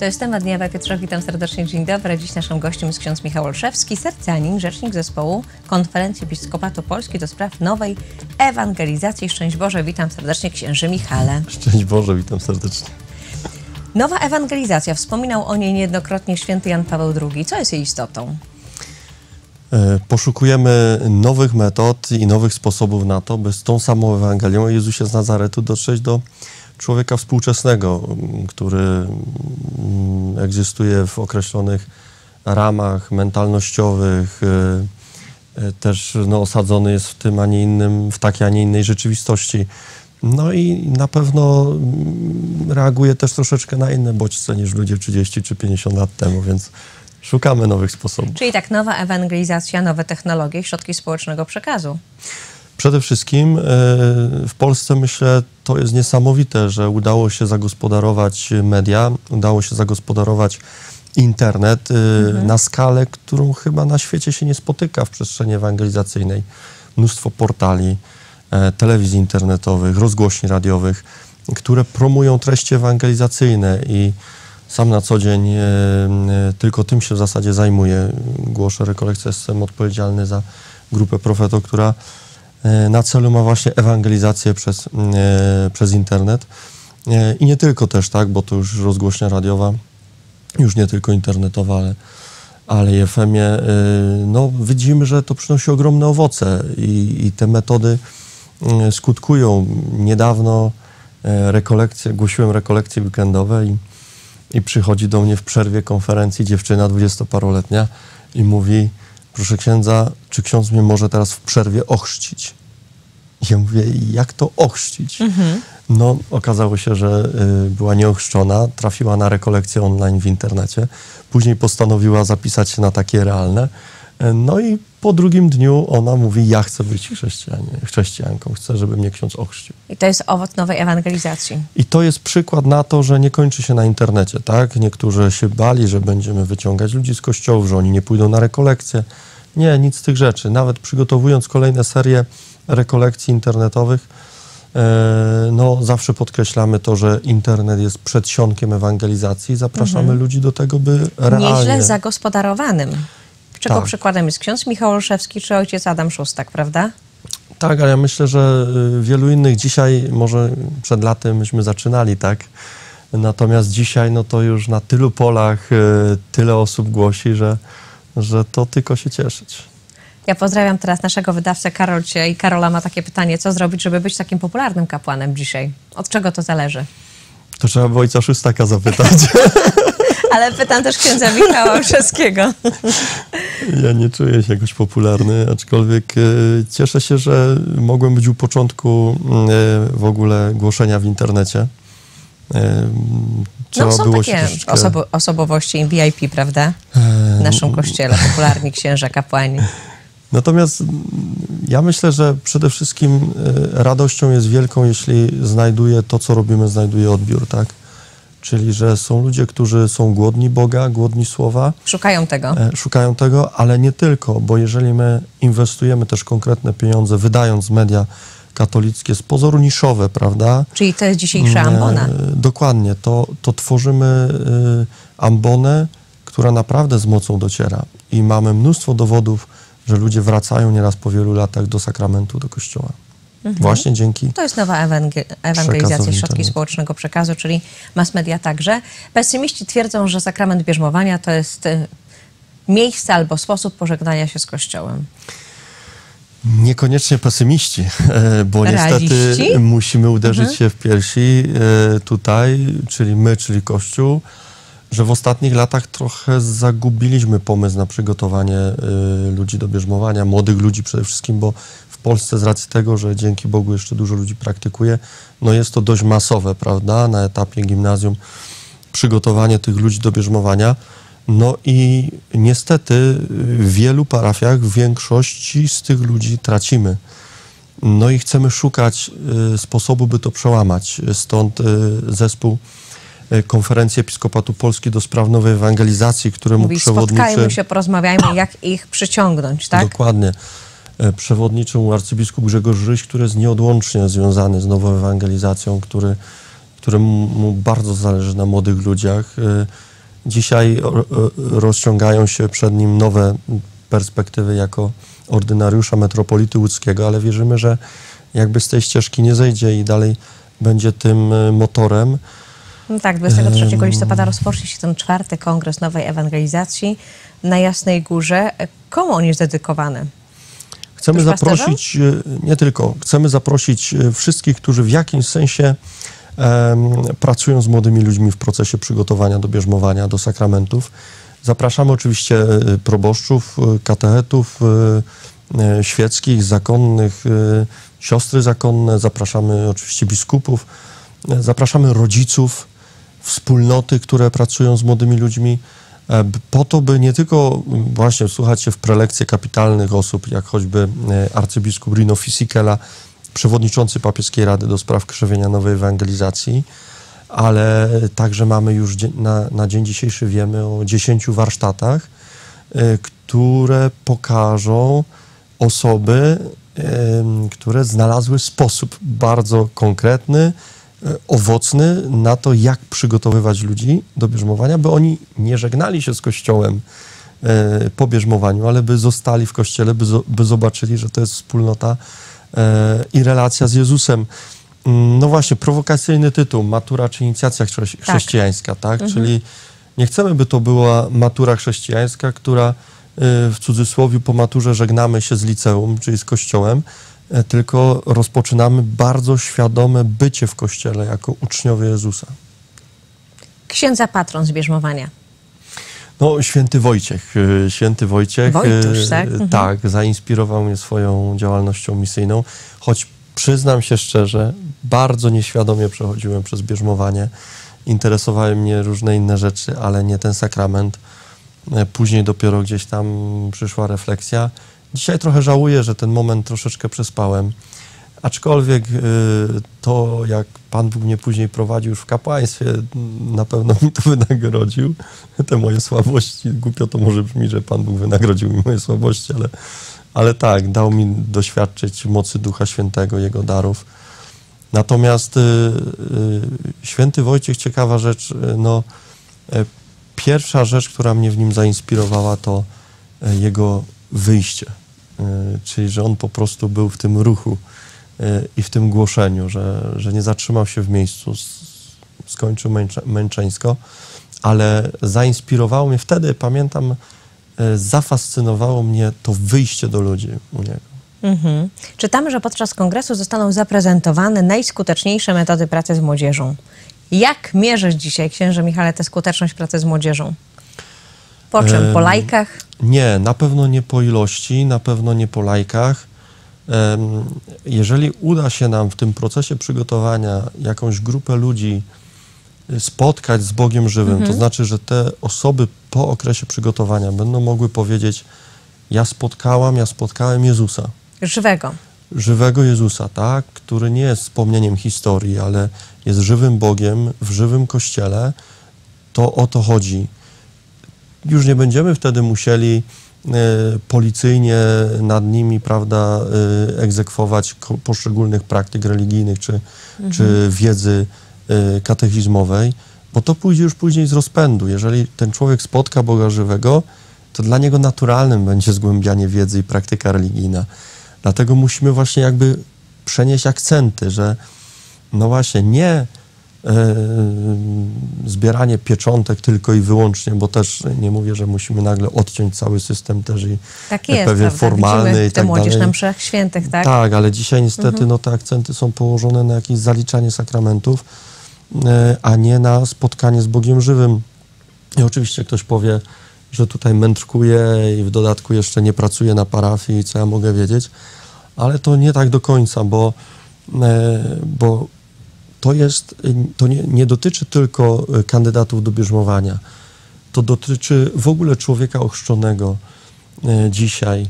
To jest temat dnia Piotrze. Witam serdecznie. Dzień dobry. Dziś naszym gościem jest ksiądz Michał Olszewski, sercanin, rzecznik zespołu Konferencji Episkopatu Polski do spraw nowej ewangelizacji. Szczęść Boże, witam serdecznie księży Michale. Szczęść Boże, witam serdecznie. Nowa ewangelizacja, wspominał o niej niejednokrotnie święty Jan Paweł II. Co jest jej istotą? E, Poszukujemy nowych metod i nowych sposobów na to, by z tą samą Ewangelią Jezusie z Nazaretu dotrzeć do człowieka współczesnego, m, który mm, egzystuje w określonych ramach mentalnościowych, e, e, też no, osadzony jest w tym, a nie innym, w takiej, a nie innej rzeczywistości. No i na pewno mm, reaguje też troszeczkę na inne bodźce niż ludzie 30 czy 50 lat temu, więc szukamy nowych sposobów. Czyli tak, nowa ewangelizacja, nowe technologie, środki społecznego przekazu. Przede wszystkim e, w Polsce myślę, to jest niesamowite, że udało się zagospodarować media, udało się zagospodarować internet e, na skalę, którą chyba na świecie się nie spotyka w przestrzeni ewangelizacyjnej. Mnóstwo portali, e, telewizji internetowych, rozgłośni radiowych, które promują treści ewangelizacyjne i sam na co dzień tylko tym się w zasadzie zajmuję. Głoszę rekolekcję, jestem odpowiedzialny za grupę Profeto, która na celu ma właśnie ewangelizację przez, e, przez internet. E, I nie tylko też, tak, bo to już rozgłośnia radiowa, już nie tylko internetowa, ale, ale i FM-ie, e, no widzimy, że to przynosi ogromne owoce i, i te metody e, skutkują. Niedawno e, rekolekcje, głosiłem rekolekcje weekendowe i, i przychodzi do mnie w przerwie konferencji dziewczyna dwudziestoparoletnia i mówi, proszę księdza, czy ksiądz mnie może teraz w przerwie ochrzcić? I ja mówię, jak to ochrzcić? No, okazało się, że y, była nieochrzczona, trafiła na rekolekcję online w internecie, później postanowiła zapisać się na takie realne. No i po drugim dniu ona mówi, ja chcę być chrześcijanką, chcę, żeby mnie ksiądz ochrzcił. I to jest owoc nowej ewangelizacji. I to jest przykład na to, że nie kończy się na internecie, tak? Niektórzy się bali, że będziemy wyciągać ludzi z kościołów, że oni nie pójdą na rekolekcje. Nie, nic z tych rzeczy. Nawet przygotowując kolejne serie rekolekcji internetowych, e, no zawsze podkreślamy to, że internet jest przedsionkiem ewangelizacji i zapraszamy ludzi do tego, by realnie... Nieźle zagospodarowanym. Czego Tak. przykładem jest ksiądz Michał Olszewski czy ojciec Adam Szóstak, prawda? Tak, ale ja myślę, że y, wielu innych dzisiaj, może przed latem myśmy zaczynali, tak? Natomiast dzisiaj, no to już na tylu polach y, tyle osób głosi, że, że to tylko się cieszyć. Ja pozdrawiam teraz naszego wydawcę Karolcie i Karola ma takie pytanie, co zrobić, żeby być takim popularnym kapłanem dzisiaj? Od czego to zależy? To trzeba by ojca Szóstaka zapytać. Ale pytam też księdza Michała Olszewskiego. ja nie czuję się jakoś popularny, aczkolwiek y, cieszę się, że mogłem być u początku y, w ogóle głoszenia w internecie. Y, trzeba No są takie troszeczkę- osobo- osobowości VIP, prawda? W naszym kościele, popularni księża, kapłani. Natomiast ja myślę, że przede wszystkim e, radością jest wielką, jeśli znajduje to, co robimy, znajduje odbiór, tak? Czyli, że są ludzie, którzy są głodni Boga, głodni Słowa, Szukają tego. e, szukają tego, ale nie tylko, bo jeżeli my inwestujemy też konkretne pieniądze, wydając media katolickie z pozoru niszowe, prawda? Czyli to jest dzisiejsza ambona. E, Dokładnie, to, to tworzymy e, ambonę, która naprawdę z mocą dociera. I mamy mnóstwo dowodów, że ludzie wracają nieraz po wielu latach do sakramentu, do kościoła. Mhm. Właśnie dzięki. To jest nowa ewangel- ewangelizacja środki społecznego przekazu, czyli mass media także. Pesymiści twierdzą, że sakrament bierzmowania to jest y, miejsce albo sposób pożegnania się z Kościołem. Niekoniecznie pesymiści, e, bo niestety musimy uderzyć Mhm. się w piersi e, tutaj, czyli my, czyli Kościół, że w ostatnich latach trochę zagubiliśmy pomysł na przygotowanie e, ludzi do bierzmowania, młodych ludzi przede wszystkim, bo Polsce z racji tego, że dzięki Bogu jeszcze dużo ludzi praktykuje, no jest to dość masowe, prawda, na etapie gimnazjum przygotowanie tych ludzi do bierzmowania. No i niestety w wielu parafiach w większości z tych ludzi tracimy. No i chcemy szukać y, sposobu, by to przełamać. Stąd y, zespół y, Konferencji Episkopatu Polski do spraw nowej ewangelizacji, któremu Mówi, przewodniczy... spotkajmy się, porozmawiajmy, jak ich przyciągnąć, tak? Dokładnie. E, Przewodniczył arcybiskup Grzegorz Ryś, który jest nieodłącznie związany z nową ewangelizacją, który, któremu bardzo zależy na młodych ludziach. E, Dzisiaj rozciągają się przed nim nowe perspektywy jako ordynariusza metropolity łódzkiego, ale wierzymy, że jakby z tej ścieżki nie zejdzie i dalej będzie tym e, motorem. No tak, 23 listopada rozpocznie się ten czwarty kongres nowej ewangelizacji na Jasnej Górze. Komu on jest dedykowany? Chcemy zaprosić, e, nie tylko, chcemy zaprosić e, wszystkich, którzy w jakimś sensie um, pracują z młodymi ludźmi w procesie przygotowania do bierzmowania, do sakramentów. Zapraszamy oczywiście proboszczów, katechetów świeckich, zakonnych, siostry zakonne, zapraszamy oczywiście biskupów, zapraszamy rodziców, wspólnoty, które pracują z młodymi ludźmi, e, po to, by nie tylko właśnie słuchać się w prelekcje kapitalnych osób, jak choćby e, arcybiskup Rino Fisikela, przewodniczący papieskiej rady do spraw krzewienia nowej ewangelizacji, ale także mamy już na, na dzień dzisiejszy wiemy o dziesięciu warsztatach, e, które pokażą osoby, które znalazły sposób bardzo konkretny, e, owocny na to, jak przygotowywać ludzi do bierzmowania, by oni nie żegnali się z Kościołem e, po bierzmowaniu, ale by zostali w Kościele, by, by zobaczyli, że to jest wspólnota e, i relacja z Jezusem. Mm, no właśnie, prowokacyjny tytuł, matura czy inicjacja tak. chrześcijańska, tak? Mhm. Czyli nie chcemy, by to była matura chrześcijańska, która w cudzysłowie po maturze żegnamy się z liceum, czyli z kościołem, e, tylko rozpoczynamy bardzo świadome bycie w kościele jako uczniowie Jezusa. Księdza patron zbierzmowania. No, święty Wojciech. E, święty Wojciech. Wojtusz, e, tak? Mhm. Tak, zainspirował mnie swoją działalnością misyjną, choć przyznam się szczerze, bardzo nieświadomie przechodziłem przez bierzmowanie. Interesowały mnie różne inne rzeczy, ale nie ten sakrament. E, później dopiero gdzieś tam przyszła refleksja. Dzisiaj trochę żałuję, że ten moment troszeczkę przespałem. Aczkolwiek e, to, jak Pan Bóg mnie później prowadził już w kapłaństwie, na pewno mi to wynagrodził. Te moje słabości, głupio to może brzmi, że Pan Bóg wynagrodził mi moje słabości, ale, ale tak, dał mi doświadczyć mocy Ducha Świętego, Jego darów. Natomiast y, y, święty Wojciech, ciekawa rzecz, no, pierwsza rzecz, która mnie w nim zainspirowała, to jego wyjście. E, czyli, że on po prostu był w tym ruchu e, i w tym głoszeniu, że, że nie zatrzymał się w miejscu, skończył męcze, męczeńsko, ale zainspirowało mnie wtedy, pamiętam, zafascynowało mnie to wyjście do ludzi u niego. Mhm. Czytamy, że podczas kongresu zostaną zaprezentowane najskuteczniejsze metody pracy z młodzieżą. Jak mierzyć dzisiaj, księże Michale, tę skuteczność pracy z młodzieżą? Po czym? Po lajkach? Nie, na pewno nie po ilości, na pewno nie po lajkach. Jeżeli uda się nam w tym procesie przygotowania jakąś grupę ludzi y, spotkać z Bogiem żywym, mhm. to znaczy, że te osoby po okresie przygotowania będą mogły powiedzieć: Ja spotkałam, ja spotkałem Jezusa. Żywego żywego Jezusa, tak, który nie jest wspomnieniem historii, ale jest żywym Bogiem w żywym Kościele, to o to chodzi. Już nie będziemy wtedy musieli e, policyjnie nad nimi, prawda, e, egzekwować poszczególnych praktyk religijnych czy, mhm. czy wiedzy e, katechizmowej, bo to pójdzie już później z rozpędu. Jeżeli ten człowiek spotka Boga żywego, to dla niego naturalnym będzie zgłębianie wiedzy i praktyka religijna. Dlatego musimy właśnie jakby przenieść akcenty, że no właśnie nie zbieranie pieczątek tylko i wyłącznie, bo też nie mówię, że musimy nagle odciąć cały system też i tak jest, pewien prawda? formalny Widzimy i tak młodzież dalej. na mszach świętych, tak? Tak, ale dzisiaj niestety mhm. no, te akcenty są położone na jakieś zaliczanie sakramentów, e, a nie na spotkanie z Bogiem żywym. I oczywiście ktoś powie, że tutaj mędrkuję i w dodatku jeszcze nie pracuję na parafii, co ja mogę wiedzieć, ale to nie tak do końca, bo, e, bo to jest, to nie, nie dotyczy tylko kandydatów do bierzmowania, to dotyczy w ogóle człowieka ochrzczonego e, dzisiaj,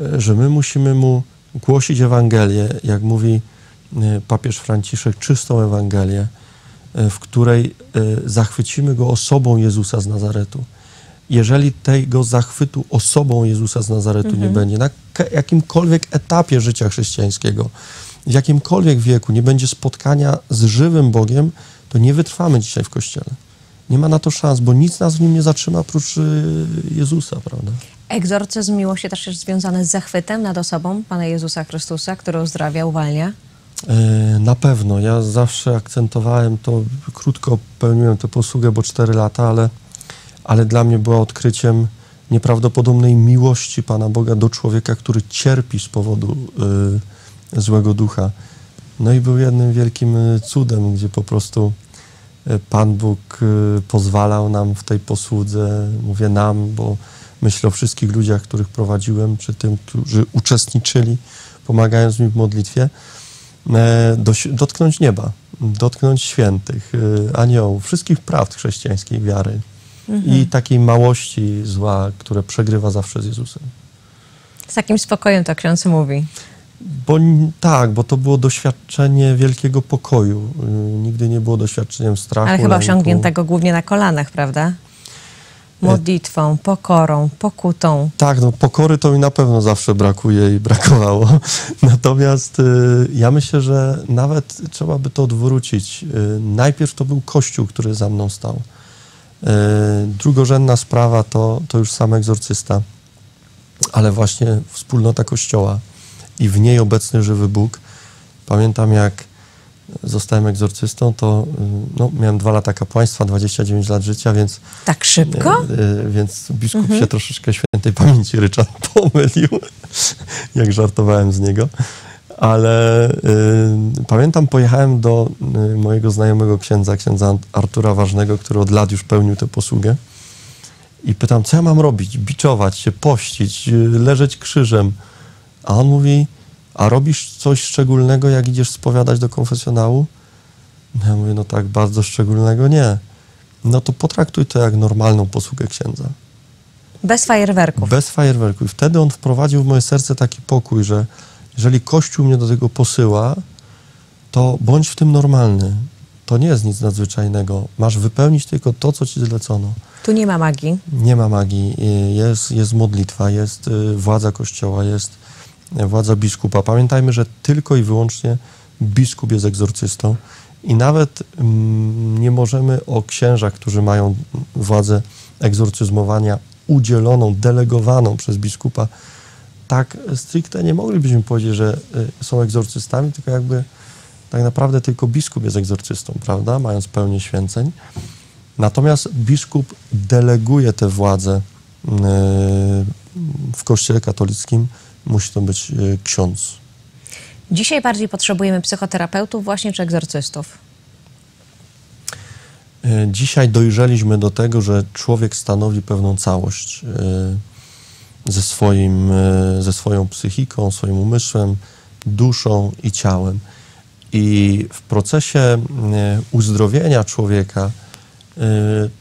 e, że my musimy mu głosić Ewangelię, jak mówi papież Franciszek, czystą Ewangelię, w której zachwycimy go osobą Jezusa z Nazaretu jeżeli tego zachwytu osobą Jezusa z Nazaretu mhm. nie będzie, na jakimkolwiek etapie życia chrześcijańskiego, w jakimkolwiek wieku nie będzie spotkania z żywym Bogiem, to nie wytrwamy dzisiaj w Kościele. Nie ma na to szans, bo nic nas w nim nie zatrzyma oprócz y, Jezusa, prawda? Egzorcyzm miłości też jest związany z zachwytem nad osobą Pana Jezusa Chrystusa, który uzdrawia, uwalnia. E, Na pewno. Ja zawsze akcentowałem to, krótko pełniłem tę posługę, bo 4 lata, ale, ale dla mnie była odkryciem nieprawdopodobnej miłości Pana Boga do człowieka, który cierpi z powodu y, złego ducha. No i był jednym wielkim y, cudem, gdzie po prostu y, Pan Bóg y, pozwalał nam w tej posłudze, mówię nam, bo myślę o wszystkich ludziach, których prowadziłem, czy tym, którzy uczestniczyli, pomagając mi w modlitwie, e, dotknąć nieba, dotknąć świętych, aniołów, wszystkich prawd chrześcijańskiej wiary i takiej małości zła, które przegrywa zawsze z Jezusem. Z takim spokojem to ksiądz mówi. Bo tak, bo to było doświadczenie wielkiego pokoju. Y, Nigdy nie było doświadczeniem strachu. Ale chyba lęku. osiągniętego głównie na kolanach, prawda? Modlitwą, pokorą, pokutą. Tak, no pokory to mi na pewno zawsze brakuje i brakowało. Natomiast y, ja myślę, że nawet trzeba by to odwrócić. Y, najpierw to był Kościół, który za mną stał. Y, drugorzędna sprawa to, to już sam egzorcysta, ale właśnie wspólnota Kościoła i w niej obecny żywy Bóg. Pamiętam jak zostałem egzorcystą, to y, no, miałem dwa lata kapłaństwa, 29 lat życia, więc Tak szybko? E, e, Więc biskup się troszeczkę świętej pamięci Ryczard pomylił, jak żartowałem z niego. Ale e, pamiętam, pojechałem do e, mojego znajomego księdza, księdza Artura Ważnego, który od lat już pełnił tę posługę. I pytam, co ja mam robić? Biczować się, pościć, e, leżeć krzyżem. A on mówi, a robisz coś szczególnego, jak idziesz spowiadać do konfesjonału? No Ja mówię, no tak, bardzo szczególnego nie. No to potraktuj to jak normalną posługę księdza. Bez fajerwerków. Bez fajerwerku. I wtedy on wprowadził w moje serce taki pokój, że jeżeli Kościół mnie do tego posyła, to bądź w tym normalny. To nie jest nic nadzwyczajnego. Masz wypełnić tylko to, co ci zlecono. Tu nie ma magii. Nie ma magii. Y, Jest, jest modlitwa, jest y, władza Kościoła, jest władza biskupa. Pamiętajmy, że tylko i wyłącznie biskup jest egzorcystą i nawet mm, nie możemy o księżach, którzy mają władzę egzorcyzmowania udzieloną, delegowaną przez biskupa, tak stricte nie moglibyśmy powiedzieć, że y, są egzorcystami, tylko jakby tak naprawdę tylko biskup jest egzorcystą, prawda, mając pełnię święceń. Natomiast biskup deleguje tę władzę y, w Kościele katolickim, musi to być y, ksiądz. Dzisiaj bardziej potrzebujemy psychoterapeutów właśnie czy egzorcystów. Y, Dzisiaj dojrzeliśmy do tego, że człowiek stanowi pewną całość y, ze, swoim, ze swoją psychiką, swoim umysłem, duszą i ciałem. I w procesie uzdrowienia człowieka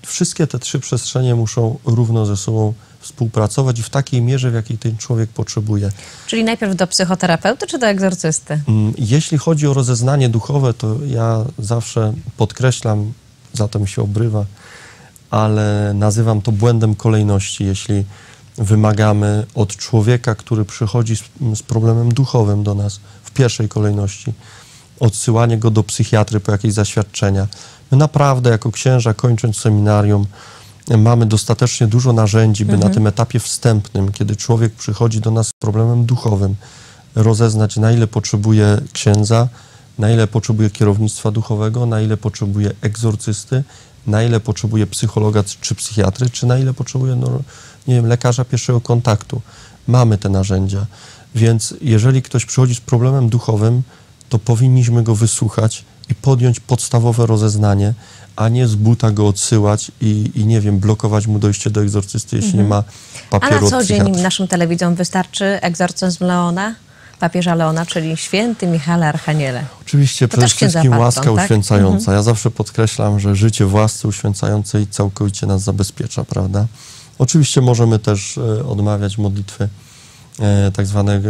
wszystkie te trzy przestrzenie muszą równo ze sobą współpracować i w takiej mierze, w jakiej ten człowiek potrzebuje. Czyli najpierw do psychoterapeuty czy do egzorcysty? Mm, Jeśli chodzi o rozeznanie duchowe, to ja zawsze podkreślam, zatem się obrywa, ale nazywam to błędem kolejności, jeśli wymagamy od człowieka, który przychodzi z, z problemem duchowym do nas w pierwszej kolejności, odsyłanie go do psychiatry po jakieś zaświadczenia. My naprawdę, jako księża, kończąc seminarium, mamy dostatecznie dużo narzędzi, by na tym etapie wstępnym, kiedy człowiek przychodzi do nas z problemem duchowym, rozeznać, na ile potrzebuje księdza, na ile potrzebuje kierownictwa duchowego, na ile potrzebuje egzorcysty, na ile potrzebuje psychologa czy psychiatry, czy na ile potrzebuje, no, nie wiem, lekarza pierwszego kontaktu. Mamy te narzędzia. Więc jeżeli ktoś przychodzi z problemem duchowym, to powinniśmy go wysłuchać i podjąć podstawowe rozeznanie, a nie z buta go odsyłać i, i nie wiem, blokować mu dojście do egzorcysty, jeśli nie ma A papieru na od co dzień naszym telewidzom wystarczy egzorcyzm Leona, papieża Leona, czyli święty Michale Archaniele. Oczywiście, To przede wszystkim łaska tak? uświęcająca. Ja zawsze podkreślam, że życie w łasce uświęcającej całkowicie nas zabezpiecza, prawda? Oczywiście możemy też e, odmawiać modlitwy e, tak, zwane,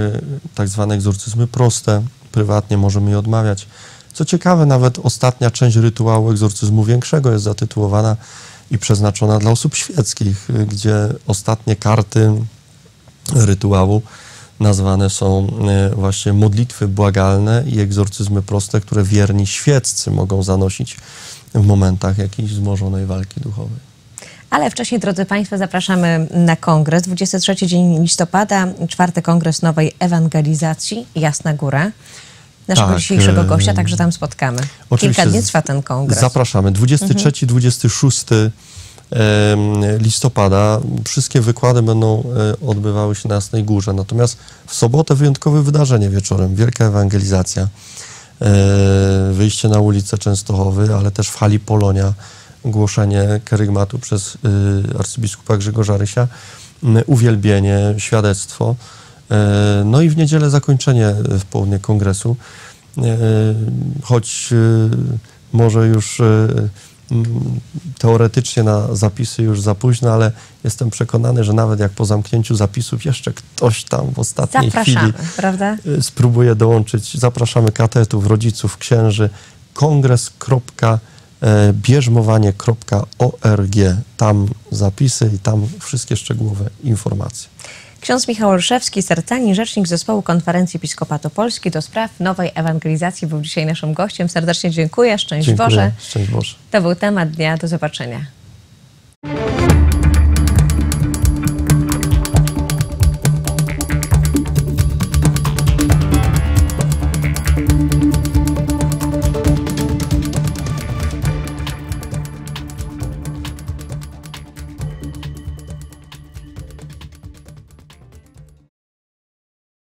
tak zwane egzorcyzmy proste, prywatnie możemy je odmawiać. Co ciekawe, nawet ostatnia część rytuału egzorcyzmu większego jest zatytułowana i przeznaczona dla osób świeckich, y, gdzie ostatnie karty rytuału nazwane są e, właśnie modlitwy błagalne i egzorcyzmy proste, które wierni świeccy mogą zanosić w momentach jakiejś wzmożonej walki duchowej. Ale wcześniej, drodzy Państwo, zapraszamy na kongres. 23 dzień listopada, czwarty kongres nowej ewangelizacji, Jasna Góra. Naszego Tak, dzisiejszego e, gościa także tam spotkamy. Oczywiście Kilka dni trwa ten kongres. Zapraszamy. 23-26 em, listopada. Wszystkie wykłady będą e, odbywały się na Jasnej Górze. Natomiast w sobotę wyjątkowe wydarzenie wieczorem. Wielka ewangelizacja. E, Wyjście na ulicę Częstochowy, ale też w hali Polonia. Głoszenie kerygmatu przez arcybiskupa Grzegorza Rysia. Uwielbienie, świadectwo. E, No i w niedzielę zakończenie w południe kongresu. E, choć e, może już e, teoretycznie na zapisy już za późno, ale jestem przekonany, że nawet jak po zamknięciu zapisów jeszcze ktoś tam w ostatniej Zapraszamy, chwili prawda? e, spróbuje dołączyć. Zapraszamy katetów, rodziców, księży. kongres.bierzmowanie.org. Tam zapisy i tam wszystkie szczegółowe informacje. Ksiądz Michał Olszewski, sercanin, rzecznik zespołu Konferencji Episkopatu Polski do spraw nowej ewangelizacji był dzisiaj naszym gościem. Serdecznie dziękuję, szczęść Dziękuję. Boże. Szczęść Boże. To był temat dnia. Do zobaczenia.